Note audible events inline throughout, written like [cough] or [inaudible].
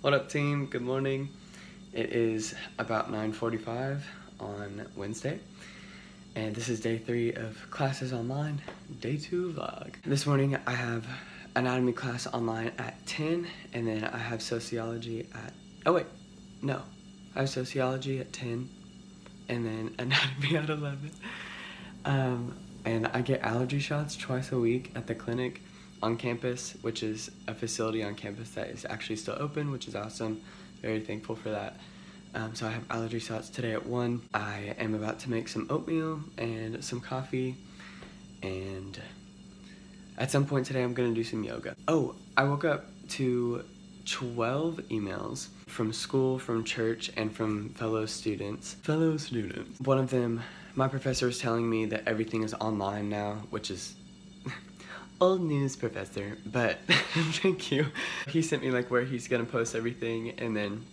What up team? Good morning. It is about 9.45 on Wednesday. And this is day three of classes online, day two vlog. This morning I have anatomy class online at 10 and then I have sociology at, oh wait, no. I have sociology at 10 and then [laughs] anatomy at 11. Um, and I get allergy shots twice a week at the clinic on campus, which is a facility on campus that is actually still open, which is awesome. Very thankful for that. Um, so I have allergy shots today at 1. I am about to make some oatmeal and some coffee. And at some point today, I'm going to do some yoga. Oh, I woke up to 12 emails from school, from church, and from fellow students. Fellow students. One of them, my professor was telling me that everything is online now, which is old news professor, but [laughs] thank you. He sent me like where he's gonna post everything and then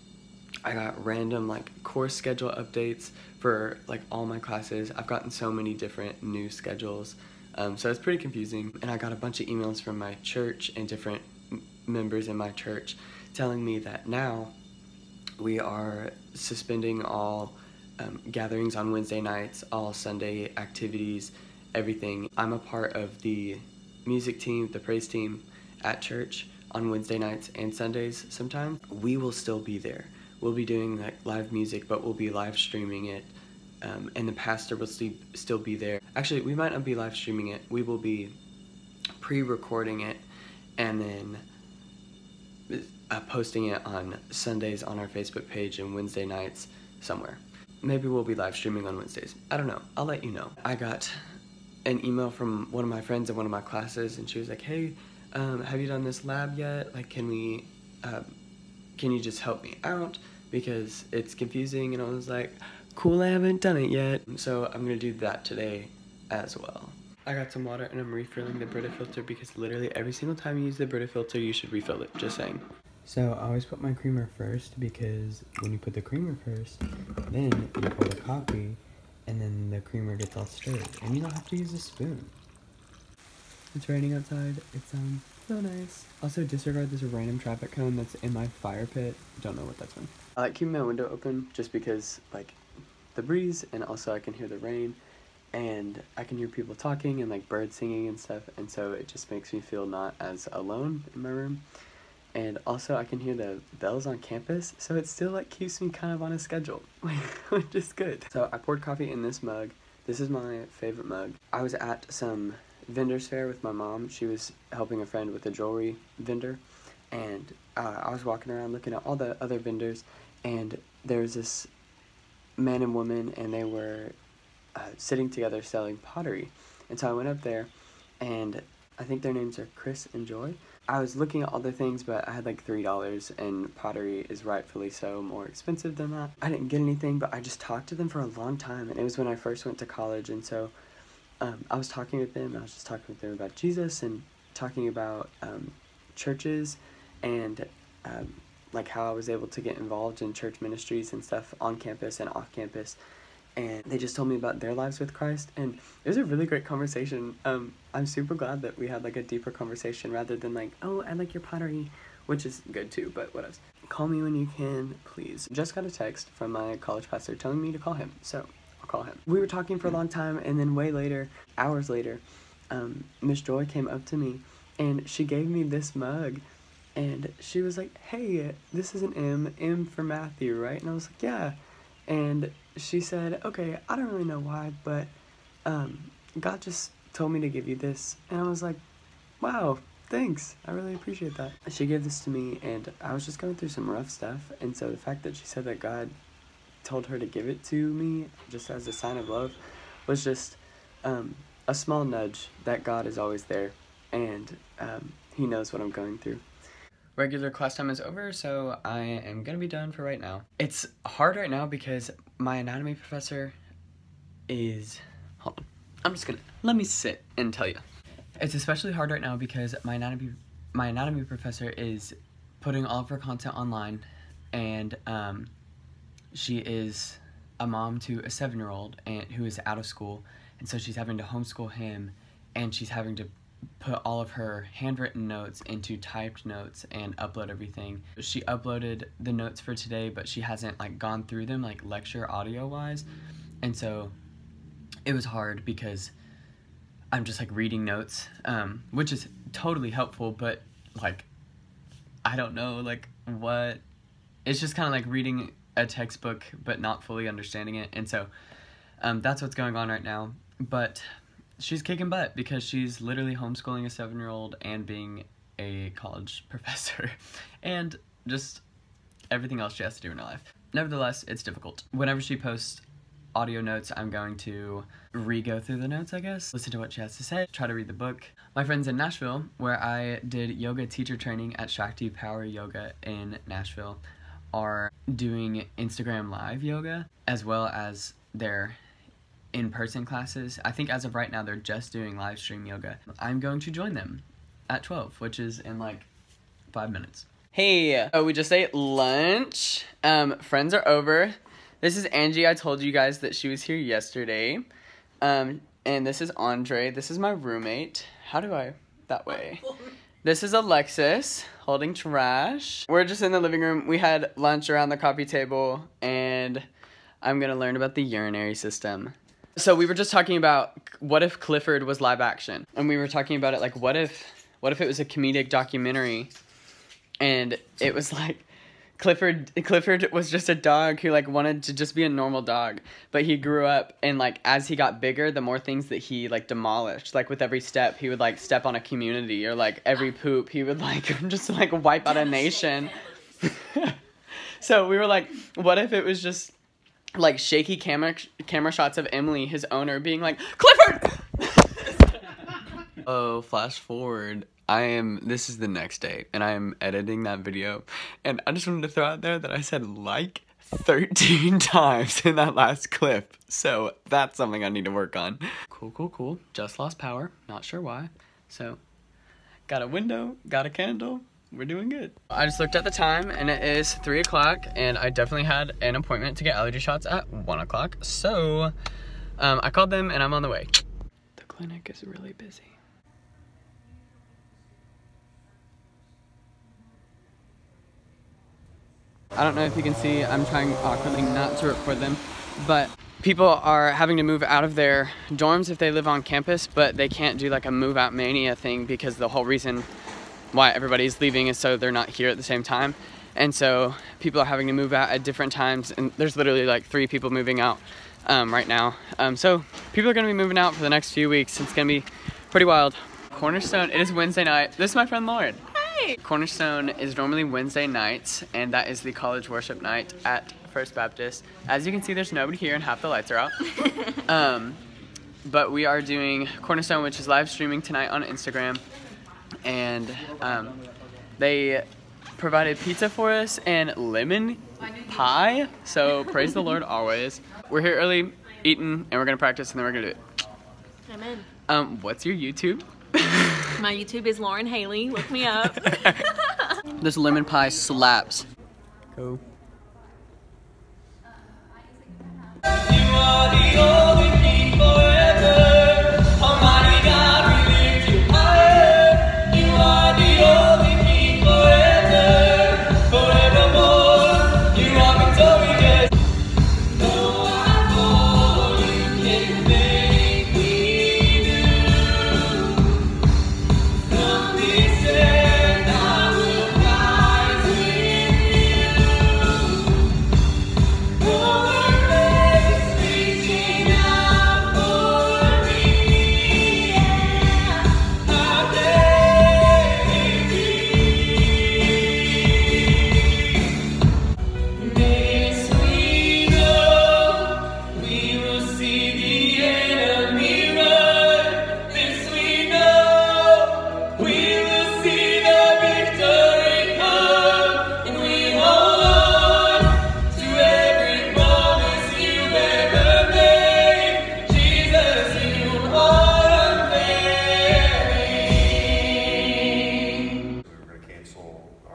I got random like course schedule updates for like all my classes. I've gotten so many different new schedules. Um, so it's pretty confusing. And I got a bunch of emails from my church and different members in my church telling me that now we are suspending all um, gatherings on Wednesday nights, all Sunday activities, everything. I'm a part of the music team, the praise team at church on Wednesday nights and Sundays sometimes. We will still be there. We'll be doing like live music, but we'll be live streaming it. Um, and the pastor will still be there. Actually, we might not be live streaming it. We will be pre-recording it and then uh, posting it on Sundays on our Facebook page and Wednesday nights somewhere. Maybe we'll be live streaming on Wednesdays. I don't know. I'll let you know. I got an email from one of my friends in one of my classes and she was like, hey, um, have you done this lab yet? Like, can we, uh, can you just help me out? Because it's confusing and I was like, cool, I haven't done it yet. So I'm gonna do that today as well. I got some water and I'm refilling the Brita filter because literally every single time you use the Brita filter, you should refill it, just saying. So I always put my creamer first because when you put the creamer first, then you pour the coffee and then the creamer gets all stirred. And you don't have to use a spoon. It's raining outside. It sounds so nice. Also, disregard this random traffic cone that's in my fire pit. Don't know what that's from. I like keeping my window open just because, like, the breeze and also I can hear the rain and I can hear people talking and like birds singing and stuff and so it just makes me feel not as alone in my room and also I can hear the bells on campus, so it still like keeps me kind of on a schedule, [laughs] which is good. So I poured coffee in this mug. This is my favorite mug. I was at some vendor's fair with my mom. She was helping a friend with a jewelry vendor, and uh, I was walking around looking at all the other vendors, and there was this man and woman, and they were uh, sitting together selling pottery. And so I went up there, and I think their names are Chris and Joy. I was looking at other things, but I had like $3, and pottery is rightfully so more expensive than that. I didn't get anything, but I just talked to them for a long time, and it was when I first went to college, and so um, I was talking with them, I was just talking with them about Jesus, and talking about um, churches, and um, like how I was able to get involved in church ministries and stuff on campus and off campus, and they just told me about their lives with Christ, and it was a really great conversation. Um, I'm super glad that we had like a deeper conversation rather than like, oh, I like your pottery, which is good too, but what else? Call me when you can, please. Just got a text from my college pastor telling me to call him, so I'll call him. We were talking for a long time, and then way later, hours later, um, Miss Joy came up to me, and she gave me this mug, and she was like, hey, this is an M, M for Matthew, right? And I was like, yeah. And she said, okay, I don't really know why, but um, God just told me to give you this. And I was like, wow, thanks. I really appreciate that. She gave this to me, and I was just going through some rough stuff. And so the fact that she said that God told her to give it to me just as a sign of love was just um, a small nudge that God is always there and um, He knows what I'm going through regular class time is over, so I am gonna be done for right now. It's hard right now because my anatomy professor is, hold on, I'm just gonna, let me sit and tell you. It's especially hard right now because my anatomy, my anatomy professor is putting all of her content online and um, she is a mom to a seven-year-old and who is out of school and so she's having to homeschool him and she's having to put all of her handwritten notes into typed notes and upload everything. She uploaded the notes for today, but she hasn't like gone through them like lecture audio wise. And so it was hard because I'm just like reading notes, um, which is totally helpful, but like I don't know like what it's just kind of like reading a textbook but not fully understanding it. And so um, that's what's going on right now. But she's kicking butt because she's literally homeschooling a seven year old and being a college [laughs] professor and just everything else she has to do in her life. Nevertheless, it's difficult. Whenever she posts audio notes, I'm going to re-go through the notes, I guess, listen to what she has to say, try to read the book. My friends in Nashville, where I did yoga teacher training at Shakti Power Yoga in Nashville, are doing Instagram live yoga as well as their in-person classes. I think as of right now they're just doing live stream yoga. I'm going to join them at 12, which is in like 5 minutes. Hey, oh, we just ate lunch. Um, friends are over. This is Angie. I told you guys that she was here yesterday. Um, and this is Andre. This is my roommate. How do I? That way. This is Alexis holding trash. We're just in the living room. We had lunch around the coffee table, and I'm gonna learn about the urinary system. So we were just talking about what if Clifford was live action, and we were talking about it like what if what if it was a comedic documentary, and it was like Clifford Clifford was just a dog who like wanted to just be a normal dog, but he grew up and like as he got bigger, the more things that he like demolished. Like with every step, he would like step on a community or like every poop, he would like [laughs] just like wipe out a nation. [laughs] so we were like, what if it was just like shaky camera camera shots of Emily, his owner, being like, Clifford. [laughs] oh, flash forward. I am. This is the next day, and I am editing that video, and I just wanted to throw out there that I said like 13 [laughs] times in that last clip. So that's something I need to work on. Cool, cool, cool. Just lost power. Not sure why. So, got a window, got a candle, we're doing good. I just looked at the time and it is three o'clock and I definitely had an appointment to get allergy shots at one o'clock. So um, I called them and I'm on the way. The clinic is really busy. I don't know if you can see, I'm trying awkwardly not to record them, but people are having to move out of their dorms if they live on campus, but they can't do like a move out mania thing because the whole reason why everybody's leaving is so they're not here at the same time. And so people are having to move out at different times, and there's literally like three people moving out um, right now. Um, so people are gonna be moving out for the next few weeks. It's gonna be pretty wild. Cornerstone, it is Wednesday night. This is my friend Lauren. Hey! Cornerstone is normally Wednesday nights, and that is the college worship night at First Baptist. As you can see, there's nobody here and half the lights are out. [laughs] um, but we are doing Cornerstone, which is live streaming tonight on Instagram and um, they provided pizza for us and lemon pie. So praise the Lord always. We're here early, eating, and we're gonna practice, and then we're gonna do it. Amen. Um, what's your YouTube? [laughs] My YouTube is Lauren Haley. Look me up. [laughs] this lemon pie slaps. Go.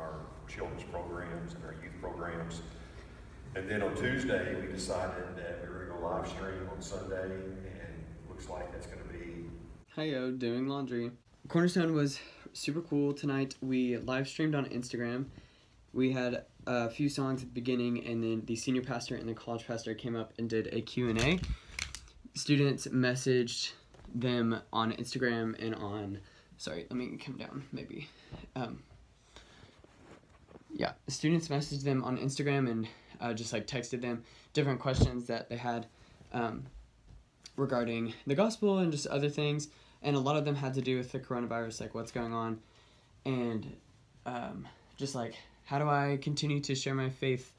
Our children's programs and our youth programs. And then on Tuesday, we decided that we were going to live stream on Sunday, and looks like that's going to be. Heyo, doing laundry. Cornerstone was super cool tonight. We live streamed on Instagram. We had a few songs at the beginning, and then the senior pastor and the college pastor came up and did a Q&A. Students messaged them on Instagram and on, sorry, let me come down, maybe. Um, yeah, students messaged them on Instagram and uh, just like texted them different questions that they had um, regarding the gospel and just other things. And a lot of them had to do with the coronavirus, like what's going on, and um, just like how do I continue to share my faith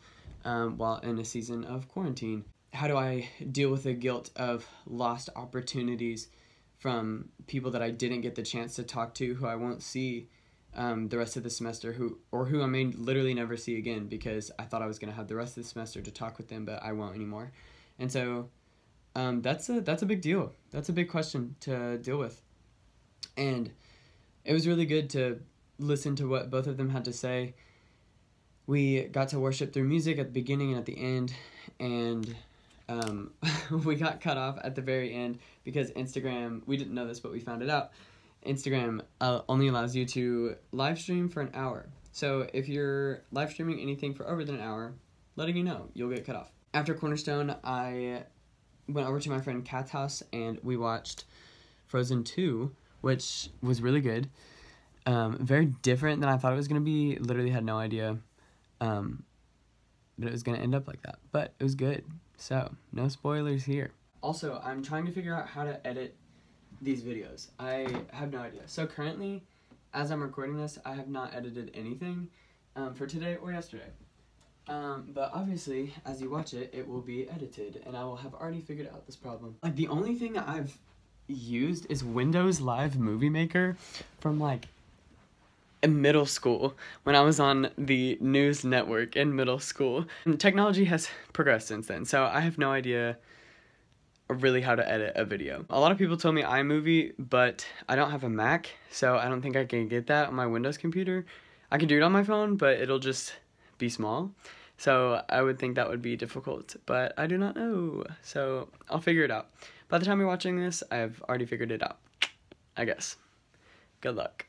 um, while in a season of quarantine? How do I deal with the guilt of lost opportunities from people that I didn't get the chance to talk to, who I won't see um, the rest of the semester, who or who I may literally never see again because I thought I was gonna have the rest of the semester to talk with them, but I won't anymore. And so um, that's a that's a big deal. That's a big question to deal with. And it was really good to listen to what both of them had to say. We got to worship through music at the beginning and at the end, and um, [laughs] we got cut off at the very end because Instagram, we didn't know this, but we found it out. Instagram uh, only allows you to live stream for an hour. So if you're live streaming anything for over than an hour, letting you know, you'll get cut off. After Cornerstone, I went over to my friend Kat's house and we watched Frozen 2, which was really good. Um, very different than I thought it was going to be. Literally had no idea um, that it was going to end up like that. But it was good. So, no spoilers here. Also, I'm trying to figure out how to edit these videos. I have no idea. So currently, as I'm recording this, I have not edited anything um, for today or yesterday. Um, but obviously, as you watch it, it will be edited, and I will have already figured out this problem. Like, the only thing that I've used is Windows Live Movie Maker from, like, middle school when I was on the news network in middle school. And technology has progressed since then, so I have no idea really how to edit a video. A lot of people told me iMovie, but I don't have a Mac, so I don't think I can get that on my Windows computer. I can do it on my phone, but it'll just be small. So I would think that would be difficult, but I do not know. So I'll figure it out. By the time you're watching this, I've already figured it out. I guess. Good luck.